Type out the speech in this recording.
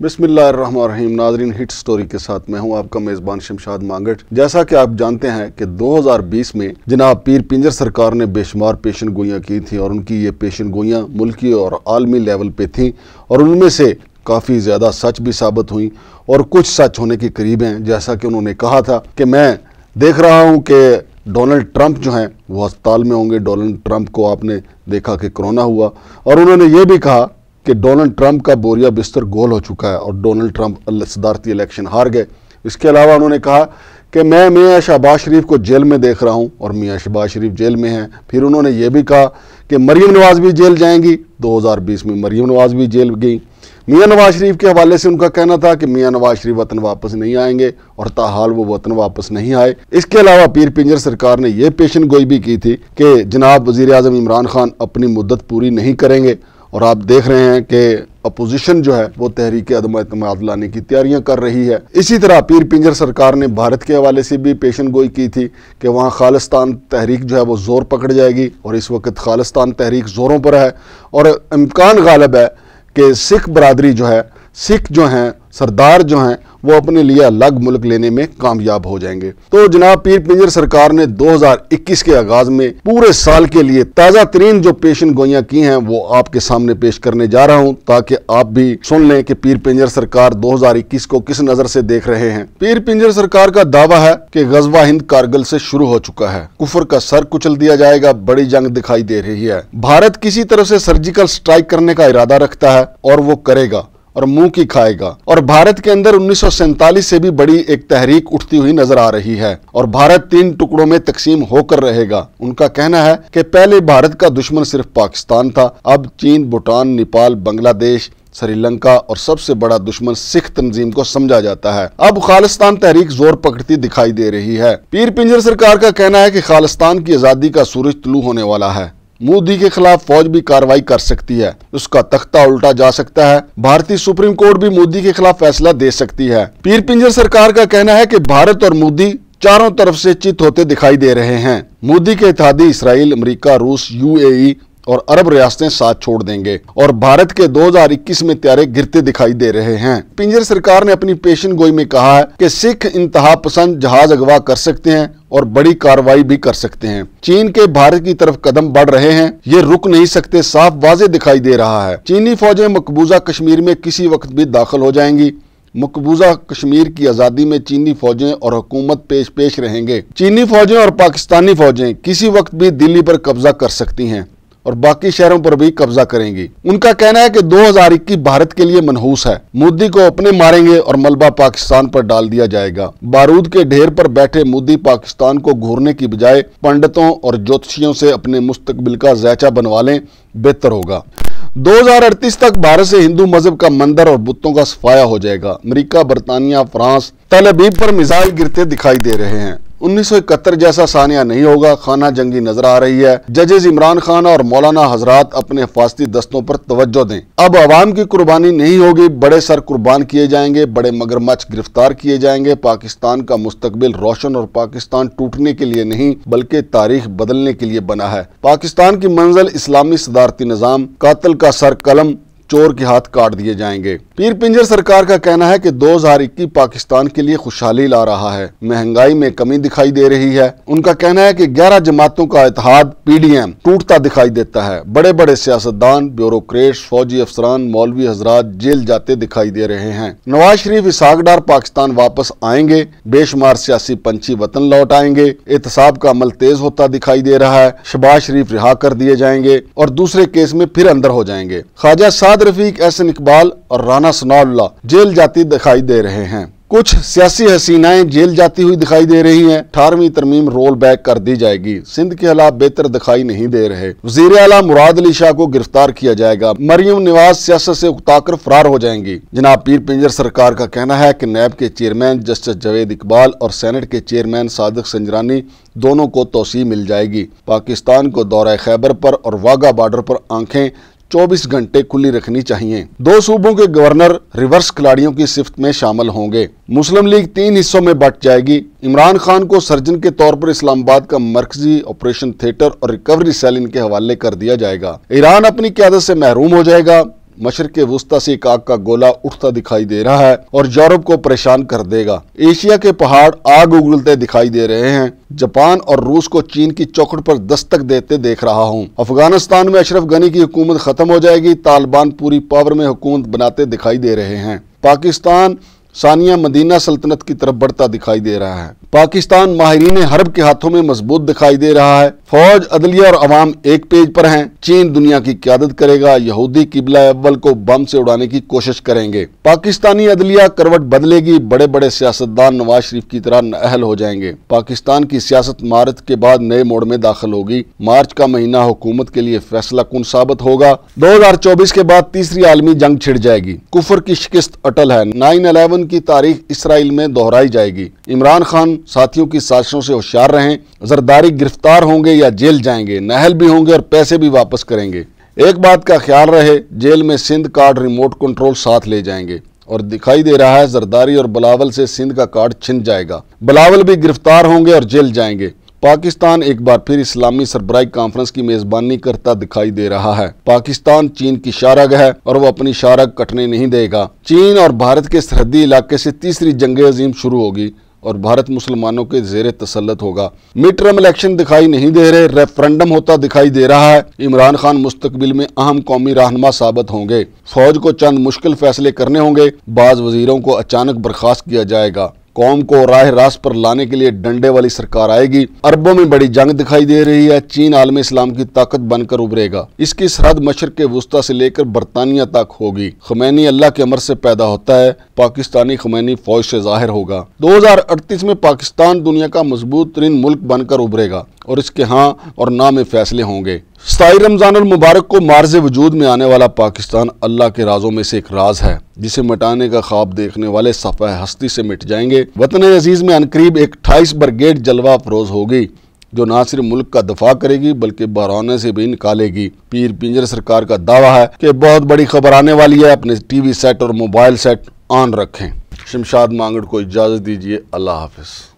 बिस्मिल्लाहिर्रहमानिर्रहीम। नाजरीन, hit story के साथ मैं हूँ आपका मेज़बान शमशाद मांगट। जैसा कि आप जानते हैं कि 2020 में जनाब पीर पिंजर सरकार ने बेशुमार पेशन गोइयाँ की थी और उनकी ये पेशन गोइयाँ मुल्की और आलमी लेवल पे थी और उनमें से काफ़ी ज़्यादा सच भी साबित हुई और कुछ सच होने के करीब हैं। जैसा कि उन्होंने कहा था कि मैं देख रहा हूँ कि डोनाल्ड ट्रंप जो हैं, वो अस्पताल में होंगे। डोनाल्ड ट्रंप को आपने देखा कि कोरोना हुआ और उन्होंने ये भी कहा कि डोनाल्ड ट्रंप का बोरिया बिस्तर गोल हो चुका है और डोनाल्ड ट्रंप सदारती इलेक्शन हार गए। इसके अलावा उन्होंने कहा कि मैं मियाँ शहबाज शरीफ को जेल में देख रहा हूँ और मियाँ शहबाज शरीफ जेल में हैं। फिर उन्होंने ये भी कहा कि मरीम नवाज़ भी जेल जाएँगी। 2020 में मरीम नवाज़ भी जेल गई। मियाँ नवाज़ शरीफ के हवाले से उनका कहना था कि मियाँ नवाज़ शरीफ वतन वापस नहीं आएँगे और ताहाल वो वतन वापस नहीं आए। इसके अलावा पीर पिंजर सरकार ने यह पेशन गोई भी की थी कि जनाब वज़ीर अजम इमरान खान अपनी मुद्दत पूरी नहीं करेंगे। और आप देख रहे हैं कि अपोजिशन जो है, वो तहरीक अदम अतमाद लाने की तैयारियाँ कर रही है। इसी तरह पीर पिंजर सरकार ने भारत के हवाले से भी पेशन गोई की थी कि वहाँ खालिस्तान तहरीक जो है, वो ज़ोर पकड़ जाएगी और इस वक्त खालिस्तान तहरीक ज़ोरों पर है। और इम्कान गालब है कि सिख बरदरी जो है, सिख जो हैं सरदार जो हैं, वो अपने लिए अलग मुल्क लेने में कामयाब हो जाएँगे। तो जनाब, पीर पिंजर सरकार ने 2021 के आगाज़ में पूरे साल के लिए ताज़ा तरीन जो पेशन गोइयाँ की हैं, वो आपके सामने पेश करने जा रहा हूँ, ताकि आप भी सुन लें कि पीर पिंजर सरकार 2021 को किस नज़र से देख रहे हैं। पीर पिंजर सरकार का दावा है कि गजवा हिंद कारगिल से शुरू हो चुका है। कुफर का सर कुचल दिया जाएगा, बड़ी जंग दिखाई दे रही है। भारत किसी तरह से सर्जिकल स्ट्राइक करने का इरादा रखता है, और वो करेगा। और मुँह की खाएगा। और भारत के अंदर उन्नीस से भी बड़ी एक तहरीक उठती हुई नज़र आ रही है। और भारत तीन टुकड़ों में तकसीम होकर रहेगा। उनका कहना है कि पहले भारत का दुश्मन सिर्फ़ पाकिस्तान था। अब चीन, भूटान, नेपाल, बांग्लादेश, श्रीलंका और सबसे बड़ा दुश्मन सिख तंजीम को समझा जाता है। अब खालिस्तान तहरीक ज़ोर पकड़ती दिखाई दे रही है। पीर पिंजर सरकार का कहना है कि खालिस्तान की आज़ादी का सूरज तुलू होने वाला है। मोदी के खिलाफ फौज भी कार्रवाई कर सकती है। उसका तख्ता उल्टा जा सकता है। भारतीय सुप्रीम कोर्ट भी मोदी के खिलाफ फैसला दे सकती है। पीर पिंजर सरकार का कहना है कि भारत और मोदी चारों तरफ़ से चित होते दिखाई दे रहे हैं। मोदी के इतिहादी इसराइल, अमेरिका, रूस, यूएई और अरब रियासतें साथ छोड़ देंगे और भारत के 2021 में त्यारे गिरते दिखाई दे रहे हैं। पिंजर सरकार ने अपनी पेशन गोई में कहा है कि सिख इंतहा पसंद जहाज़ अगवा कर सकते हैं और बड़ी कार्रवाई भी कर सकते हैं। चीन के भारत की तरफ़ कदम बढ़ रहे हैं। ये रुक नहीं सकते, साफ़ वाजे दिखाई दे रहा है। चीनी फौजें मकबूजा कश्मीर में किसी वक्त भी दाखिल हो जाएँगी। मकबूजा कश्मीर की आज़ादी में चीनी फौजें और हुकूमत पेश पेश रहेंगे। चीनी फौजें और पाकिस्तानी फौजें किसी वक्त भी दिल्ली पर कब्जा कर सकती हैं। और बाकी शहरों पर भी कब्जा करेंगी। उनका कहना है कि 2021 भारत के लिए मनहूस है। मोदी को अपने मारेंगे और मलबा पाकिस्तान पर डाल दिया जाएगा। बारूद के ढेर पर बैठे मोदी पाकिस्तान को घूरने की बजाय पंडितों और ज्योतिषियों से अपने मुस्तकबिल का जैचा बनवा लें, बेहतर होगा। 2038 तक भारत से हिंदू मज़हब का मंदिर और बुतों का सफाया हो जाएगा। अमरीका, बरतानिया, फ्रांस तलबीब पर मिसाइल गिरते दिखाई दे रहे हैं। उन्नीस सौ इकहत्तर जैसा सानिया नहीं होगा, खाना जंगी नज़र आ रही है। जजेज इमरान खान और मौलाना हजरात अपने हिफाजती दस्तों पर तवज्जो दें। अब आवाम की कुर्बानी नहीं होगी, बड़े सर कुर्बान किए जाएँगे, बड़े मगरमच्छ गिरफ़्तार किए जाएँगे। पाकिस्तान का मुस्तकबिल रोशन और पाकिस्तान टूटने के लिए नहीं, बल्कि तारीख बदलने के लिए बना है। पाकिस्तान की मंजिल इस्लामी सदारती निज़ाम, कातल का सर कलम चोर के हाथ काट दिए जाएँगे। पीर पिंजर सरकार का कहना है कि 2021 पाकिस्तान के लिए खुशहाली ला रहा है। महँगाई में कमी दिखाई दे रही है। उनका कहना है कि 11 जमातों का इतिहाद पीडीएम टूटता दिखाई देता है। बड़े बड़े सियासतदान, ब्यूरोक्रेट, फौजी अफसरान, मौलवी हजरात जेल जाते दिखाई दे रहे हैं। नवाज़ शरीफ इसाकडार पाकिस्तान वापस आएँगे। बेशुमार सियासी पंछी वतन लौट आएँगे। एहतसाब का अमल तेज होता दिखाई दे रहा है। शबाज शरीफ रिहा कर दिए जाएँगे और दूसरे केस में फिर अंदर हो जाएँगे। ख्वाजा साद मोहम्मद रफीक, एहसन इकबाल और राना सनाउल्ला जेल जाती दिखाई दे रहे हैं। कुछ सियासी हसीनाएँ जेल जाती हुई दिखाई दे रही हैं। अठारहवीं तरमीम रोल बैक कर दी जाएगी। सिंध के हालात बेहतर दिखाई नहीं दे रहे। वज़ीर अला मुराद अली शाह को गिरफ़्तार किया जाएगा। मरियम नवाज़ सियासत से उकताकर फरार हो जाएँगी। जनाब पीर पिंजर सरकार का कहना है कि नैब के चेयरमैन जस्टिस जवेद इकबाल और सेनेट के चेयरमैन सादक संजरानी दोनों को तोसी मिल जाएगी। पाकिस्तान को दौरा खैबर पर और वाघा बॉर्डर पर आँखें 24 घंटे खुली रखनी चाहिए। दो सूबों के गवर्नर रिवर्स खिलाड़ियों की सिफ्त में शामिल होंगे। मुस्लिम लीग तीन हिस्सों में बट जाएगी। इमरान खान को सर्जन के तौर पर इस्लामाबाद का मरकजी ऑपरेशन थिएटर और रिकवरी सेल इनके हवाले कर दिया जाएगा। ईरान अपनी क्यादत से महरूम हो जाएगा। मशरक वस्ता से एक आग का गोला उठता दिखाई दे रहा है और यूरोप को परेशान कर देगा। एशिया के पहाड़ आग उगलते दिखाई दे रहे हैं। जापान और रूस को चीन की चौखट पर दस्तक देते देख रहा हूँ। अफ़गानिस्तान में अशरफ गनी की हुकूमत खत्म हो जाएगी। तालिबान पूरी पावर में हुकूमत बनाते दिखाई दे रहे हैं। पाकिस्तान सानिया मदीना सल्तनत की तरफ़ बढ़ता दिखाई दे रहा है। पाकिस्तान माहरीन हरब के हाथों में मज़बूत दिखाई दे रहा है। फौज, अदलिया और अवाम एक पेज पर हैं। चीन दुनिया की क्यादत करेगा। यहूदी किबला अव्वल को बम से उड़ाने की कोशिश करेंगे। पाकिस्तानी अदलिया करवट बदलेगी। बड़े बड़े सियासतदान नवाज़ शरीफ की तरह नहल हो जाएँगे। पाकिस्तान की सियासत मारत के बाद नए मोड़ में दाखिल होगी। मार्च का महीना हुकूमत के लिए फैसला कन साबित होगा। दो हज़ार चौबीस के बाद तीसरी आलमी जंग छिड़ जाएगी। कुफर की शिकस्त अटल है। नाइन अलेवन की तारीख इसराइल में दोहराई जाएगी। इमरान खान, साथियों की साजिशों से होशियार रहें। जरदारी गिरफ़्तार होंगे या जेल जाएँगे, नहल भी होंगे और पैसे भी वापस करेंगे। एक बात का ख्याल रहे, जेल में सिंध कार्ड रिमोट कंट्रोल साथ ले जाएँगे और दिखाई दे रहा है जरदारी और बिलावल से सिंध का कार्ड छिन जाएगा। बिलावल भी गिरफ़्तार होंगे और जेल जाएँगे। पाकिस्तान एक बार फिर इस्लामी सरबराही कॉन्फ्रेंस की मेजबानी करता दिखाई दे रहा है। पाकिस्तान चीन की शारग है और वो अपनी शारग कटने नहीं देगा। चीन और भारत के सरहदी इलाके से तीसरी जंग अजीम शुरू होगी। और भारत मुसलमानों के जेर तसलत होगा। मिड टर्म इलेक्शन दिखाई नहीं दे रहे रेफरेंडम होता दिखाई दे रहा है। इमरान खान मुस्तबिल में अहम कौमी रहनमा साबित होंगे। फौज को चंद मुश्किल फैसले करने होंगे। बाज वजीरों को अचानक बर्खास्त किया जाएगा। कौम को राह रास्त पर लाने के लिए डंडे वाली सरकार आएगी। अरबों में बड़ी जंग दिखाई दे रही है। चीन आलम इस्लाम की ताकत बनकर उभरेगा। इसकी सरहद मशर के वस्ता से लेकर बरतानिया तक होगी। खमैनी अल्लाह के अमर से पैदा होता है। पाकिस्तानी खमैनी फौज से ज़ाहिर होगा। दो हज़ार अड़तीस में पाकिस्तान दुनिया का मज़बूत तरीन मुल्क बनकर उभरेगा। और इसके हाँ और ना में फैसले होंगे। सताई रमज़ान मुबारक को मार्ज वजूद में आने वाला पाकिस्तान अल्लाह के राजों में से एक राज है, जिसे मिटाने का ख्वाब देखने वाले सफ़ा हस्ती से मिट जाएँगे। वतन अज़ीज़ में अनकरीब एक अट्ठाईस ब्रिगेड जलवा अफरोज होगी, जो न सिर्फ़ मुल्क का दफ़ा करेगी, बल्कि बरौने से भी निकालेगी। पीर पिंजर सरकार का दावा है कि बहुत बड़ी खबर आने वाली है, अपने टीवी सेट और मोबाइल सेट ऑन रखें। शमशाद मांगड़ को इजाज़त दीजिए, अल्लाह हाफिज़।